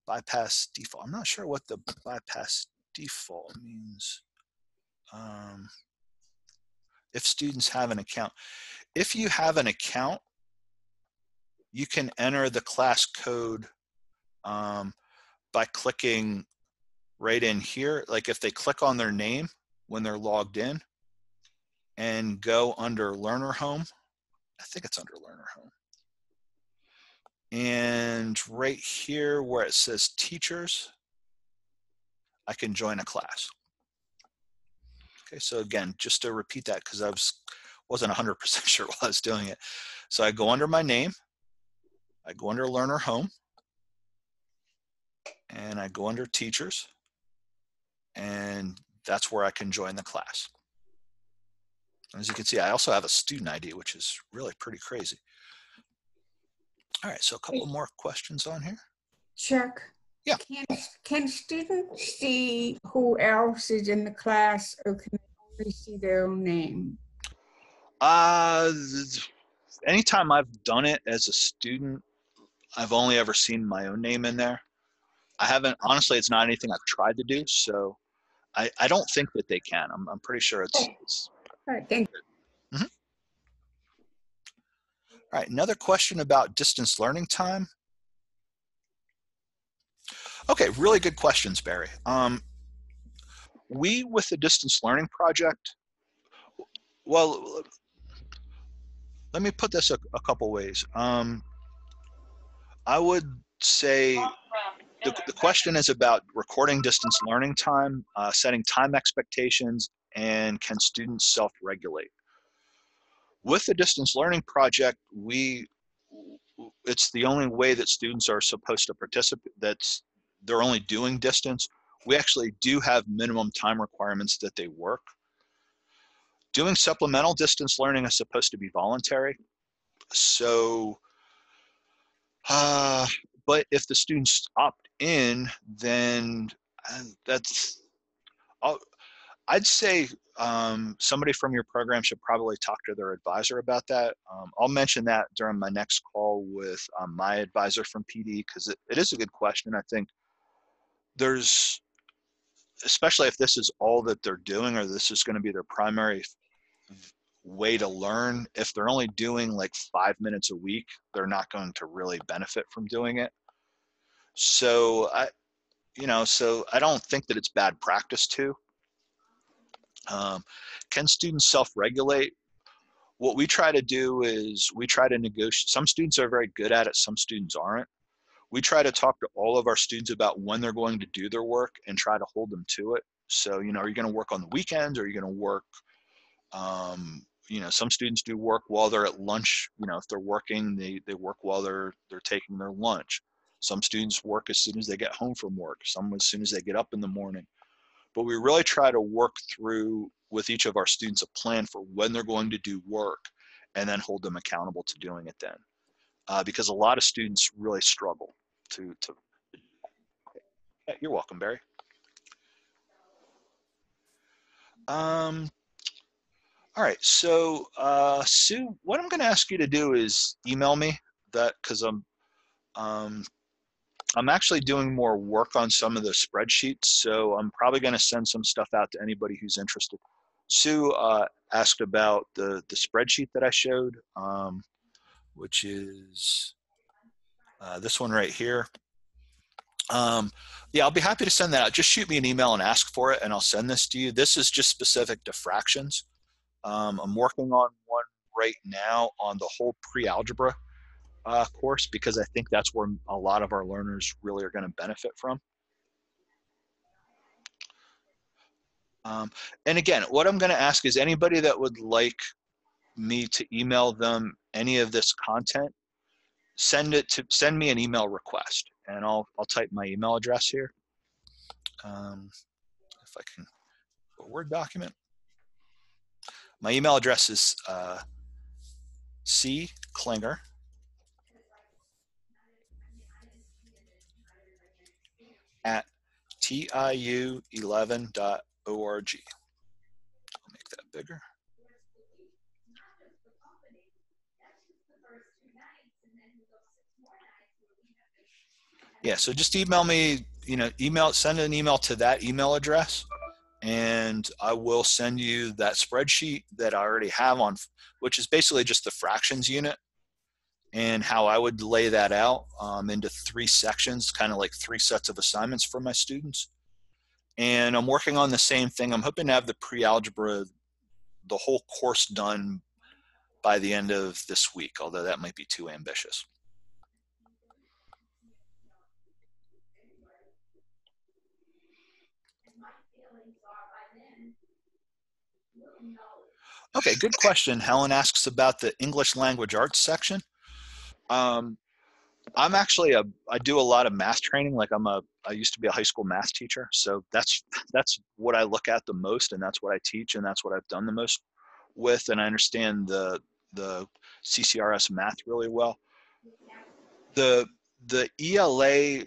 bypass default. I'm not sure what the bypass default means. Um, if students have an account. If you have an account, you can enter the class code um, by clicking right in here. Like if they click on their name when they're logged in and go under learner home, I think it's under learner home. And right here where it says teachers, I can join a class. Okay, so again, just to repeat that because I was wasn't 100% <laughs> sure while I was doing it. So I go under my name, I go under learner home, and I go under teachers, and that's where I can join the class. As you can see, I also have a student ID, which is really pretty crazy. All right, so a couple more questions on here. Chuck. Yeah. Can, can students see who else is in the class or can they only see their own name? Uh, anytime I've done it as a student, I've only ever seen my own name in there. I haven't, honestly, it's not anything I've tried to do. So I, I don't think that they can. I'm, I'm pretty sure it's. it's All right, thank you. Mm-hmm. All right, another question about distance learning time. Okay, really good questions, Barry. Um, we, with the distance learning project, well, let me put this a, a couple ways. Um, I would say the, the question is about recording distance learning time, uh, setting time expectations, and can students self-regulate? With the distance learning project, we it's the only way that students are supposed to participate. That's they're only doing distance. We actually do have minimum time requirements that they work. Doing supplemental distance learning is supposed to be voluntary. So, uh, but if the students opt in, then uh, that's, I'll, I'd say um, somebody from your program should probably talk to their advisor about that. Um, I'll mention that during my next call with um, my advisor from PD because it, it is a good question. I think there's, especially if this is all that they're doing or this is going to be their primary way to learn if they're only doing like five minutes a week they're not going to really benefit from doing it so i you know so i don't think that it's bad practice to. um, can students self-regulate what we try to do is we try to negotiate some students are very good at it some students aren't we try to talk to all of our students about when they're going to do their work and try to hold them to it so you know are you going to work on the weekends or are you going to work um, you know, some students do work while they're at lunch. You know, if they're working, they, they work while they're they're taking their lunch. Some students work as soon as they get home from work, some as soon as they get up in the morning. But we really try to work through with each of our students a plan for when they're going to do work and then hold them accountable to doing it then. Uh, because a lot of students really struggle to, to you're welcome, Barry. Um, all right, so uh, Sue, what I'm going to ask you to do is email me that because I'm um, I'm actually doing more work on some of the spreadsheets, so I'm probably going to send some stuff out to anybody who's interested. Sue uh, asked about the the spreadsheet that I showed, um, which is uh, this one right here. Um, yeah, I'll be happy to send that out. Just shoot me an email and ask for it, and I'll send this to you. This is just specific to fractions. Um, I'm working on one right now on the whole pre-algebra uh, course because I think that's where a lot of our learners really are going to benefit from. Um, and again, what I'm going to ask is anybody that would like me to email them any of this content, send it to send me an email request, and I'll I'll type my email address here. Um, if I can, a Word document. My email address is uh, C Klinger at tiu11.org. I'll make that bigger. Yeah, so just email me, you know, email, send an email to that email address and I will send you that spreadsheet that I already have on, which is basically just the fractions unit and how I would lay that out um, into three sections, kind of like three sets of assignments for my students. And I'm working on the same thing. I'm hoping to have the pre-algebra, the whole course done by the end of this week, although that might be too ambitious. Okay, good question. Helen asks about the English language arts section. Um, I'm actually a I do a lot of math training. Like I'm a I used to be a high school math teacher, so that's that's what I look at the most, and that's what I teach, and that's what I've done the most with. And I understand the the CCRS math really well. The the ELA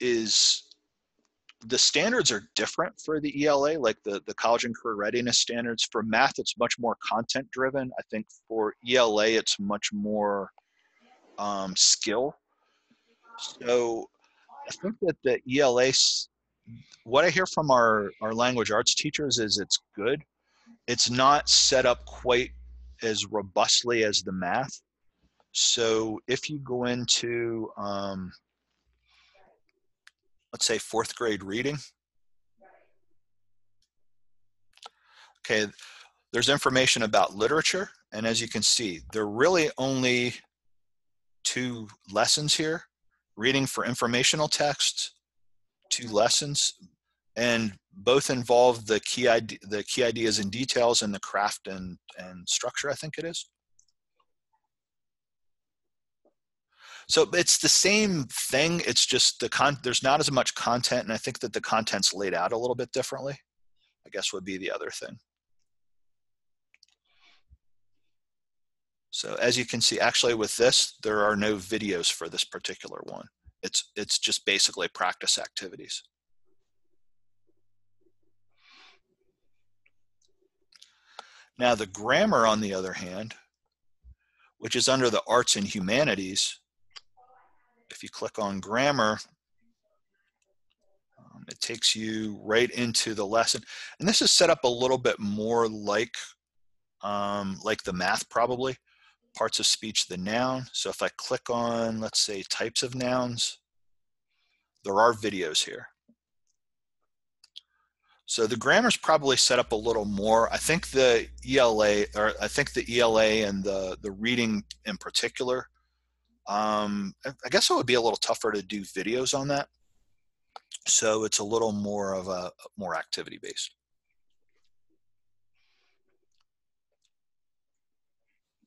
is the standards are different for the ELA, like the, the college and career readiness standards. For math, it's much more content driven. I think for ELA, it's much more um, skill. So I think that the ELA, what I hear from our, our language arts teachers is it's good. It's not set up quite as robustly as the math. So if you go into, um, let's say fourth grade reading. Okay, there's information about literature, and as you can see, there are really only two lessons here, reading for informational text, two lessons, and both involve the key, ide the key ideas and details and the craft and, and structure, I think it is. So it's the same thing. It's just the con. There's not as much content, and I think that the content's laid out a little bit differently. I guess would be the other thing. So as you can see, actually with this, there are no videos for this particular one. It's it's just basically practice activities. Now the grammar, on the other hand, which is under the arts and humanities, if you click on grammar, um, it takes you right into the lesson. And this is set up a little bit more like, um, like the math probably. Parts of speech, the noun. So if I click on, let's say, types of nouns, there are videos here. So the grammar's probably set up a little more. I think the ELA, or I think the ELA and the, the reading in particular um, I guess it would be a little tougher to do videos on that. So it's a little more of a more activity based.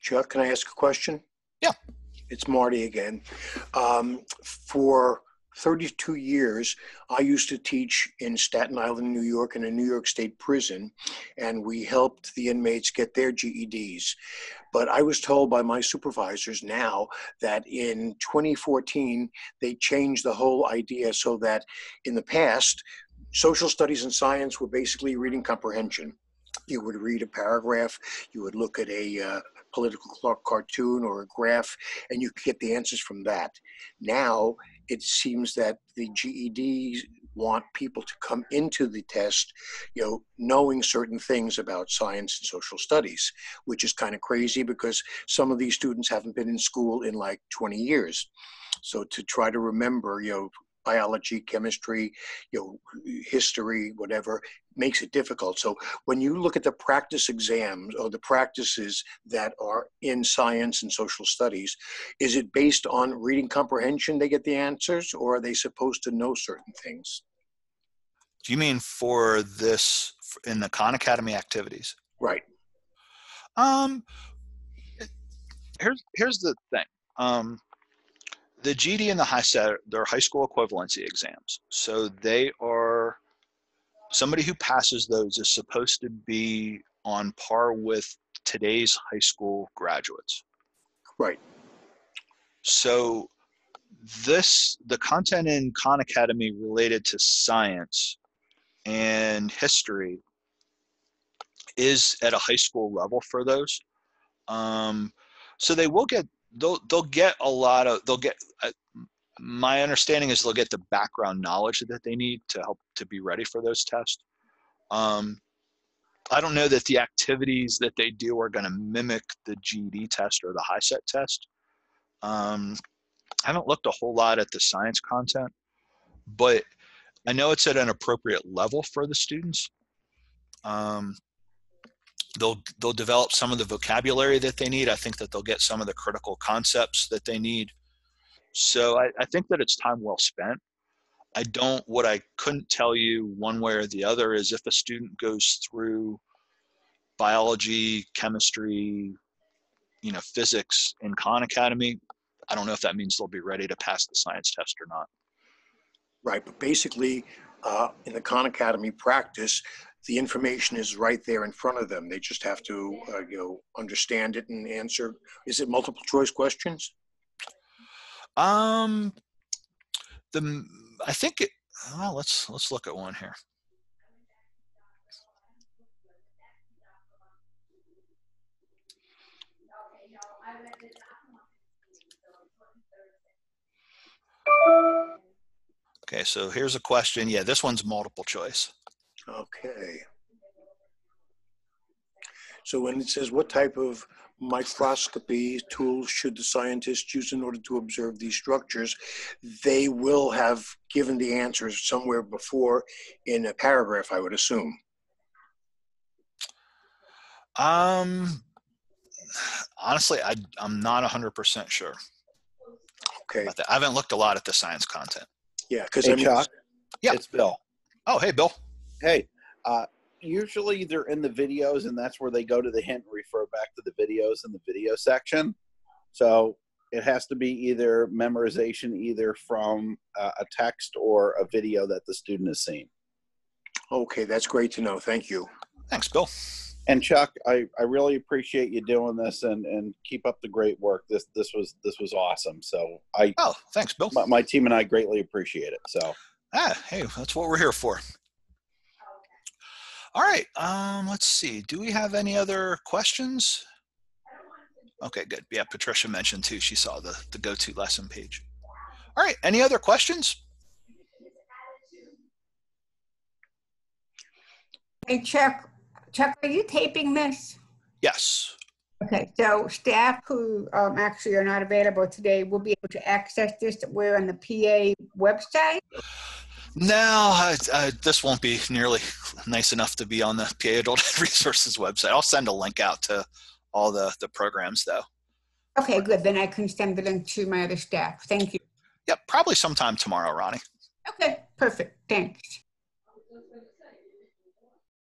Chuck, can I ask a question? Yeah. It's Marty again. Um, for 32 years, I used to teach in Staten Island, New York, in a New York State prison, and we helped the inmates get their GEDs. But I was told by my supervisors now that in 2014, they changed the whole idea so that in the past, social studies and science were basically reading comprehension. You would read a paragraph, you would look at a uh, political cartoon or a graph, and you get the answers from that. Now, it seems that the GEDs want people to come into the test, you know, knowing certain things about science and social studies, which is kind of crazy because some of these students haven't been in school in like 20 years. So to try to remember, you know, biology, chemistry, you know, history, whatever, makes it difficult. So when you look at the practice exams or the practices that are in science and social studies, is it based on reading comprehension they get the answers, or are they supposed to know certain things? Do you mean for this in the Khan Academy activities? Right. Um, here's here's the thing. Um, the GED and the HiSET they're high school equivalency exams. So they are somebody who passes those is supposed to be on par with today's high school graduates. Right. So this the content in Khan Academy related to science and history is at a high school level for those. Um, so they will get they'll they'll get a lot of they'll get uh, my understanding is they'll get the background knowledge that they need to help to be ready for those tests. Um, i don't know that the activities that they do are going to mimic the ged test or the HiSET test. Um, i haven't looked a whole lot at the science content but i know it's at an appropriate level for the students. Um, they'll they'll develop some of the vocabulary that they need. I think that they'll get some of the critical concepts that they need. So I, I think that it's time well spent. I don't what I couldn't tell you one way or the other is if a student goes through biology, chemistry, you know, physics in Khan Academy, I don't know if that means they'll be ready to pass the science test or not. Right, but basically, uh, in the Khan Academy practice, the information is right there in front of them. They just have to, uh, you know, understand it and answer. Is it multiple choice questions? Um, the I think it. Let's let's look at one here. Okay, so here's a question. Yeah, this one's multiple choice. Okay. So when it says what type of microscopy tools should the scientist use in order to observe these structures, they will have given the answers somewhere before in a paragraph, I would assume. Um, honestly, I, I'm not 100% sure. Okay. I haven't looked a lot at the science content. Yeah, because Hey, I mean, Chuck. Yeah. It's Bill. Oh, hey, Bill. Hey, uh, usually they're in the videos, and that's where they go to the hint and refer back to the videos in the video section. So it has to be either memorization, either from uh, a text or a video that the student has seen. okay, that's great to know. Thank you. Thanks, Bill. And Chuck, I, I really appreciate you doing this, and, and keep up the great work. This this was this was awesome. So I Oh, thanks, Bill. my, my team and I greatly appreciate it. So Ah, hey, that's what we're here for. All right, um, let's see. Do we have any other questions? Okay, good. Yeah, Patricia mentioned too. She saw the the go-to lesson page. All right, any other questions? Hey, Chuck, Chuck, are you taping this? Yes. Okay, so staff who um, actually are not available today will be able to access this. We're on the PA website. No, I, I, this won't be nearly nice enough to be on the PA Adult <laughs> Resources website. I'll send a link out to all the the programs though. Okay, good. Then I can send the link to my other staff. Thank you. Yep, probably sometime tomorrow, Ronnie. Okay, perfect. Thanks.